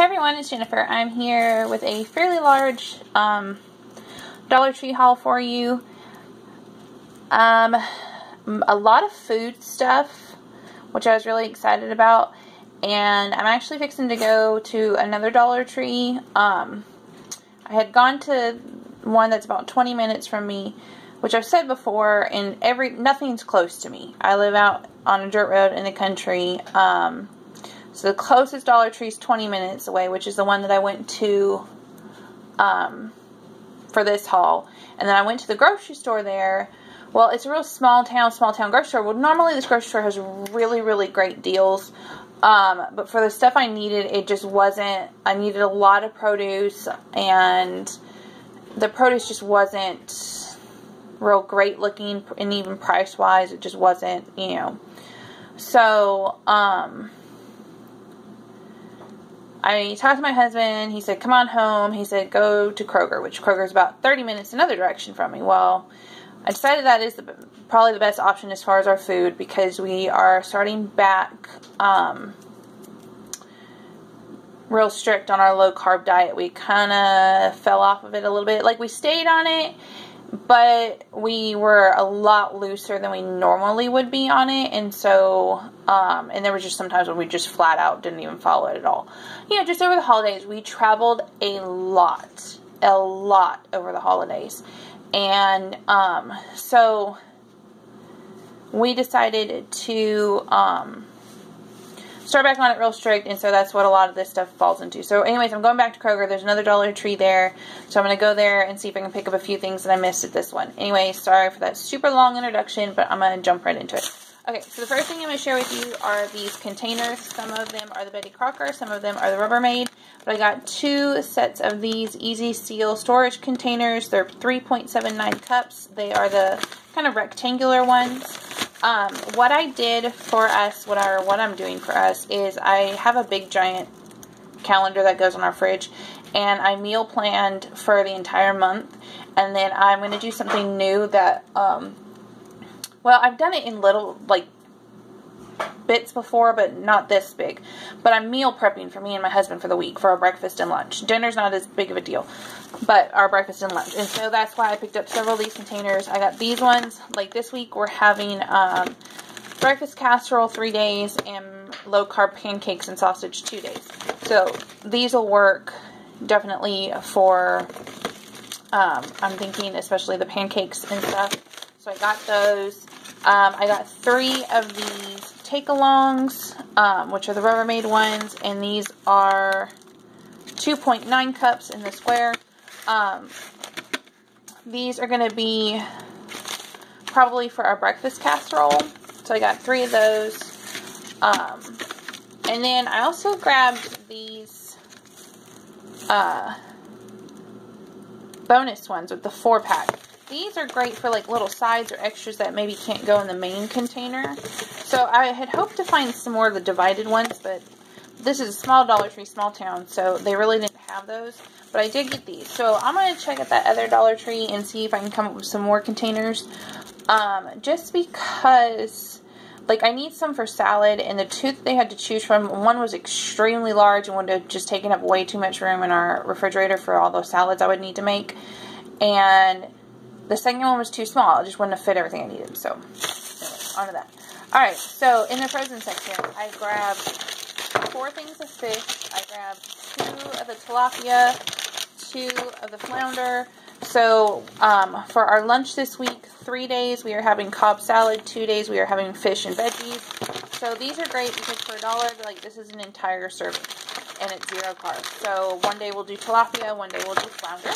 Hey everyone, it's Jennifer. I'm here with a fairly large um, Dollar Tree haul for you. Um, a lot of food stuff, which I was really excited about. And I'm actually fixing to go to another Dollar Tree. Um, I had gone to one that's about 20 minutes from me, which I've said before, and every nothing's close to me. I live out on a dirt road in the country. Um, so the closest Dollar Tree is 20 minutes away, which is the one that I went to um, for this haul. And then I went to the grocery store there. Well, it's a real small town, small town grocery store. Well, normally this grocery store has really, really great deals. Um, but for the stuff I needed, it just wasn't. I needed a lot of produce, and the produce just wasn't real great looking, and even price wise, it just wasn't, you know. So, um, I talked to my husband. He said, "Come on home." He said, "Go to Kroger," which Kroger is about 30 minutes another direction from me. Well, I decided that is the, probably the best option as far as our food because we are starting back um, real strict on our low carb diet. We kind of fell off of it a little bit. Like we stayed on it but we were a lot looser than we normally would be on it. And so um, and there was just sometimes when we just flat out didn't even follow it at all. You know just over the holidays we traveled a lot a lot over the holidays. And um, so we decided to um, start back on it real strict, and so that's what a lot of this stuff falls into. So, anyways, I'm going back to Kroger. There's another Dollar Tree there, so I'm going to go there and see if I can pick up a few things that I missed at this one. Anyway, sorry for that super long introduction, but I'm going to jump right into it. Okay, so the first thing I'm going to share with you are these containers. Some of them are the Betty Crocker, some of them are the Rubbermaid. But I got two sets of these Easy Seal storage containers. They're 3.79 cups. They are the kind of rectangular ones. Um, what I did for us, what our what I'm doing for us is I have a big giant calendar that goes on our fridge, and I meal planned for the entire month, and then I'm going to do something new that, um, well, I've done it in little like bits before, but not this big. But I'm meal prepping for me and my husband for the week for our breakfast and lunch. Dinner's not as big of a deal, but our breakfast and lunch. And so that's why I picked up several of these containers. I got these ones. Like this week, we're having um, breakfast casserole three days and low carb pancakes and sausage two days. So these will work definitely for, um, I'm thinking especially the pancakes and stuff. So I got those. Um, I got three of these take-alongs, um, which are the Rubbermaid ones, and these are 2.9 cups in the square. Um, these are going to be probably for our breakfast casserole. So I got three of those. Um, and then I also grabbed these uh, bonus ones with the four pack. These are great for like little sides or extras that maybe can't go in the main container. So I had hoped to find some more of the divided ones, but this is a small Dollar Tree, small town, so they really didn't have those. But I did get these. So I'm going to check at that other Dollar Tree and see if I can come up with some more containers. Um, just because, like, I need some for salad, and the two that they had to choose from, one was extremely large and would have just taken up way too much room in our refrigerator for all those salads I would need to make. And the second one was too small. It just wouldn't have fit everything I needed. So, anyway, on to that. Alright, so in the frozen section, I grabbed four things of fish. I grabbed two of the tilapia, two of the flounder. So, um, for our lunch this week, three days we are having Cobb salad, two days we are having fish and veggies. So these are great because for a dollar, like this is an entire serving, and it's zero carbs. So one day we'll do tilapia, one day we'll do flounder.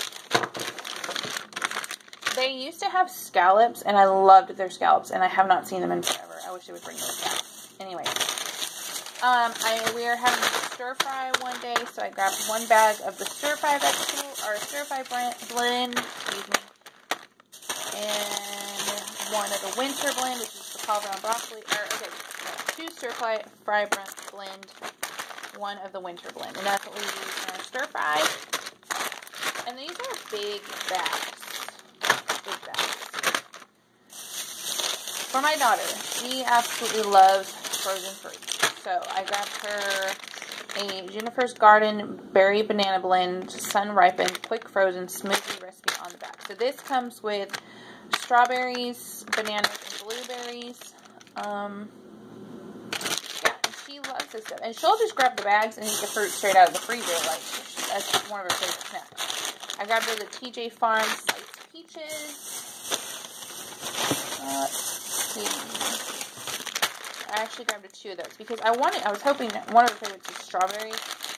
They used to have scallops, and I loved their scallops, and I have not seen them in forever. I wish they would bring those back. Anyway, um, I, we are having stir fry one day, so I grabbed one bag of the stir fry vegetable, or stir fry blend, excuse me, and one of the winter blend, which is the cauliflower broccoli, or, okay, two stir fry, fry blend, one of the winter blend, and that's what we use in our stir fry. And these are big bags for my daughter. She absolutely loves frozen fruit. So I grabbed her a Jennifer's Garden Berry Banana Blend Sun Ripened Quick Frozen Smoothie recipe on the back. So this comes with strawberries, bananas, and blueberries. Um, yeah, and she loves this stuff. And she'll just grab the bags and eat the fruit straight out of the freezer. Like, that's one of her favorite snacks. I grabbed her the TJ Farms sliced peaches. Uh, I actually grabbed two of those because I wanted, I was hoping one of her favorites is strawberries,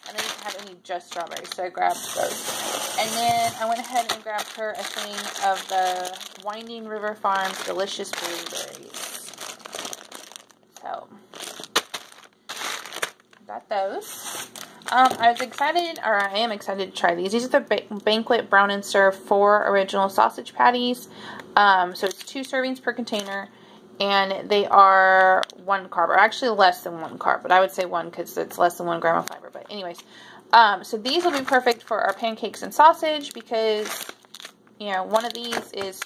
and they didn't have any just strawberries, so I grabbed those. And then I went ahead and grabbed her a thing of the Winding River Farms Delicious Blueberries. So, got those. Um, I was excited, or I am excited to try these. These are the ba Banquet Brown and Serve 4 original sausage patties. Um, so it's two servings per container and they are one carb, or actually less than one carb, but I would say one because it's less than one gram of fiber. But anyways, um, so these will be perfect for our pancakes and sausage because, you know, one of these is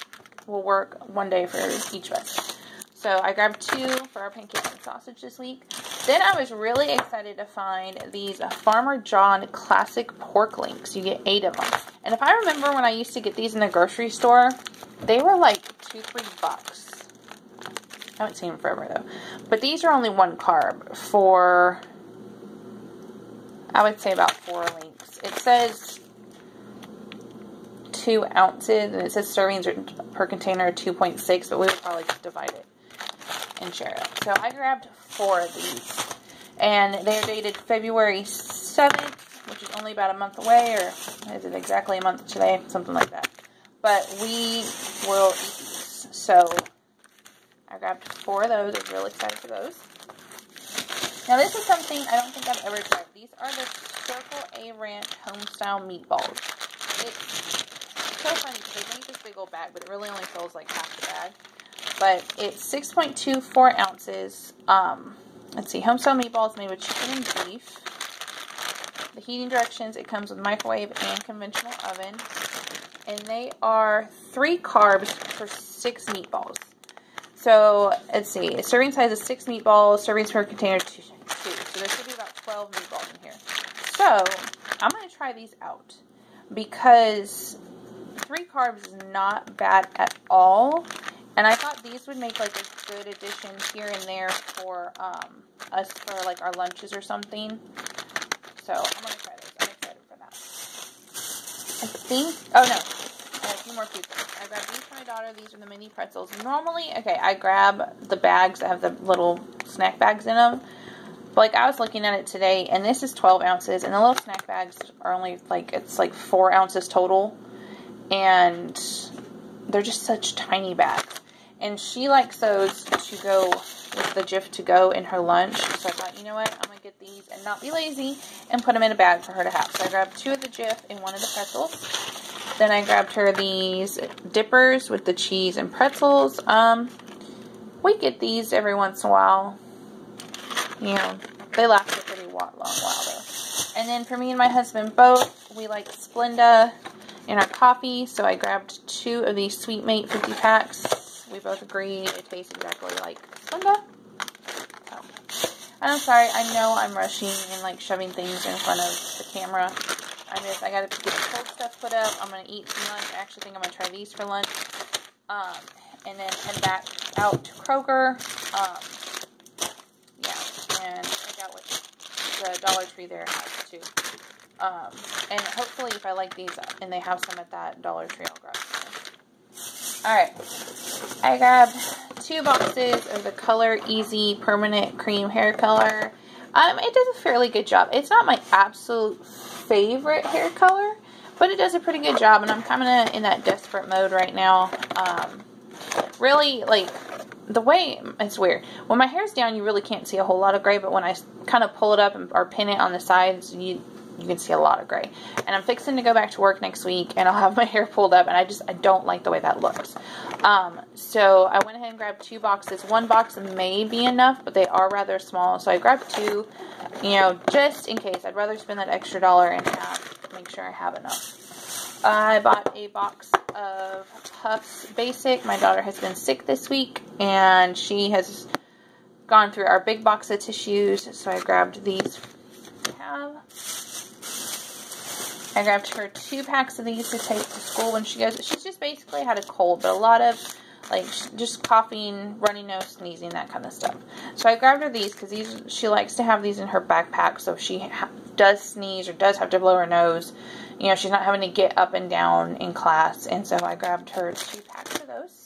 will work one day for each of us. So I grabbed two for our pancakes and sausage this week. Then I was really excited to find these Farmer John Classic Pork Links. You get eight of them. And if I remember when I used to get these in the grocery store, they were like two, three bucks. I haven't seen them forever though. But these are only one carb for, I would say about four links. It says two ounces and it says servings per container 2.6, but we would probably just divide it and share it. So I grabbed four of these and they're dated February 7th, which is only about a month away, or is it exactly a month today? Something like that. But we will eat these. So grabbed four of those. I was really excited for those. Now this is something I don't think I've ever tried. These are the Circle A Ranch Homestyle Meatballs. It's so funny because they make this big old bag, but it really only fills like half the bag. But it's 6.24 ounces. Um, let's see, homestyle meatballs made with chicken and beef. The heating directions, it comes with microwave and conventional oven. And they are three carbs for six meatballs. So, let's see. Serving size is six meatballs. Servings per container, two. two. So, there should be about 12 meatballs in here. So, I'm going to try these out. Because three carbs is not bad at all. And I thought these would make like a good addition here and there for um, us for like our lunches or something. So I'm going to try those. I'm excited for that. I think, oh no, a few more pieces. I grabbed these for my daughter. These are the mini pretzels. Normally, okay, I grab the bags that have the little snack bags in them. But, like, I was looking at it today, and this is 12 ounces, and the little snack bags are only, like, it's like 4 ounces total. And they're just such tiny bags. And she likes those to go with the Jif to go in her lunch. So I thought, you know what, I'm going to get these and not be lazy and put them in a bag for her to have. So I grabbed two of the Jif and one of the pretzels. Then I grabbed her these dippers with the cheese and pretzels. Um, we get these every once in a while. You know, they last a pretty long while though. And then for me and my husband both, we like Splenda in our coffee. So I grabbed two of these Sweet Mate 50 packs. We both agree it tastes exactly like Splenda. So, I'm sorry, I know I'm rushing and like shoving things in front of the camera. I just, I gotta get the cold stuff put up. I'm gonna eat some lunch. I actually think I'm gonna try these for lunch. Um, and then head back out to Kroger. Um, yeah, and check out what the Dollar Tree there has too. Um, and hopefully if I like these and they have some at that Dollar Tree, I'll grab some. Alright, I grabbed two boxes of the Color Easy Permanent Cream Hair Color. Um, it does a fairly good job. It's not my absolute favorite hair color, but it does a pretty good job, and I'm kind of in that desperate mode right now. Um, really, like, the way, it's weird. When my hair's down, you really can't see a whole lot of gray, but when I kind of pull it up and, or pin it on the sides, you you can see a lot of gray. And I'm fixing to go back to work next week and I'll have my hair pulled up and I just, I don't like the way that looks. Um, so I went ahead and grabbed two boxes. One box may be enough, but they are rather small. So I grabbed two, you know, just in case. I'd rather spend that extra dollar and have, make sure I have enough. I bought a box of Puffs Basic. My daughter has been sick this week and she has gone through our big box of tissues. So I grabbed these have. I grabbed her two packs of these to take to school when she goes. She's just basically had a cold, but a lot of like just coughing, runny nose, sneezing, that kind of stuff. So I grabbed her these because these she likes to have these in her backpack. So if she does sneeze or does have to blow her nose, you know, she's not having to get up and down in class. And so I grabbed her two packs of those.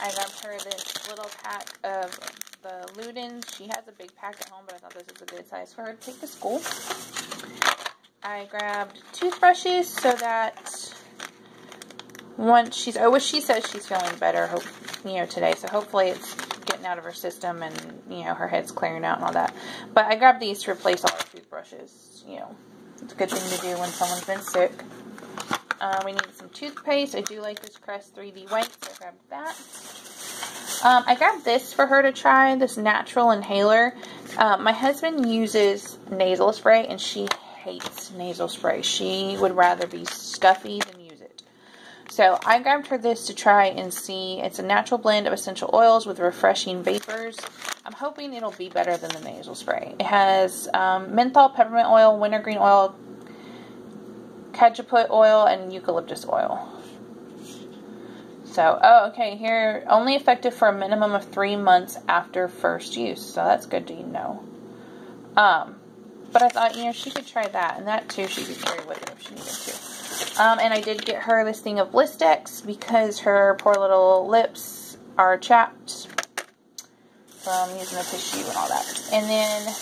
I grabbed her this little pack of the Ludens. She has a big pack at home, but I thought this was a good size for her to take to school. I grabbed toothbrushes so that once she's, oh, she says she's feeling better, hope, you know, today. So hopefully it's getting out of her system and, you know, her head's clearing out and all that. But I grabbed these to replace all our toothbrushes. You know, it's a good thing to do when someone's been sick. Uh, we need some toothpaste. I do like this Crest 3D white, so I grabbed that. Um, I grabbed this for her to try, this natural inhaler. Uh, my husband uses nasal spray, and she hates nasal spray. She would rather be stuffy than use it. so I grabbed her this to try and see. It's a natural blend of essential oils with refreshing vapors. I'm hoping it'll be better than the nasal spray. It has um, menthol, peppermint oil, wintergreen oil, cajeput oil, and eucalyptus oil. So, oh, okay, here, only effective for a minimum of three months after first use. So that's good to know. Um, but I thought, you know, she could try that. And that, too, she could carry with her if she needed to. Um, and I did get her this thing of Blistex because her poor little lips are chapped from using the tissue and all that. And then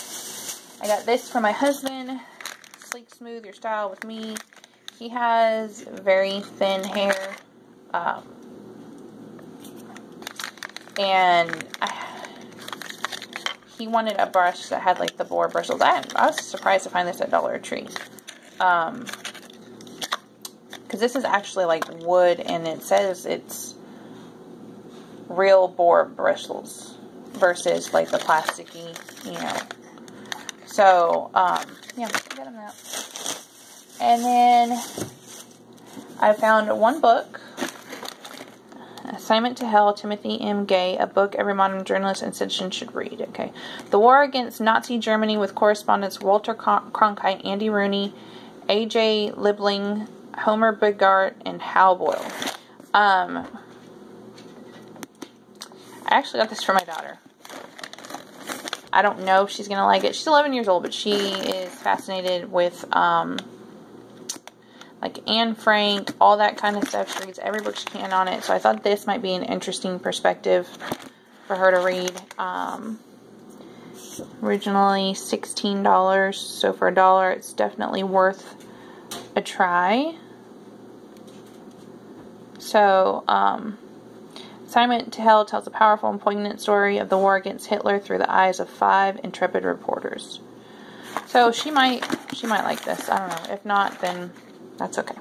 I got this for my husband. Sleek Smooth Your Style with me. He has very thin hair. Um, and I, he wanted a brush that had like the boar bristles. I, I was surprised to find this at Dollar Tree. Um, because this is actually like wood and it says it's real boar bristles versus like the plasticky, you know. So, um, yeah, got them out. And then I found one book, Assignment to Hell, Timothy M. Gay, a book every modern journalist and citizen should read. Okay. The War Against Nazi Germany with correspondents Walter Cronkite, Andy Rooney, A.J. Liebling, Homer Bigart, and Hal Boyle. Um, I actually got this for my daughter. I don't know if she's going to like it. She's 11 years old, but she is fascinated with, um, like Anne Frank, all that kind of stuff. She reads every book she can on it. So I thought this might be an interesting perspective for her to read. Um, originally $16, so for a dollar, it's definitely worth a try. So, um, to Hell tells a powerful and poignant story of the war against Hitler through the eyes of five intrepid reporters. So she might she might like this. I don't know. If not, then that's okay.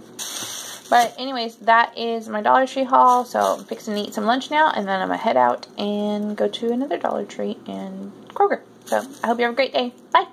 But anyways, that is my Dollar Tree haul. So I'm fixing to eat some lunch now, and then I'm gonna head out and go to another Dollar Tree and Kroger. So I hope you have a great day. Bye.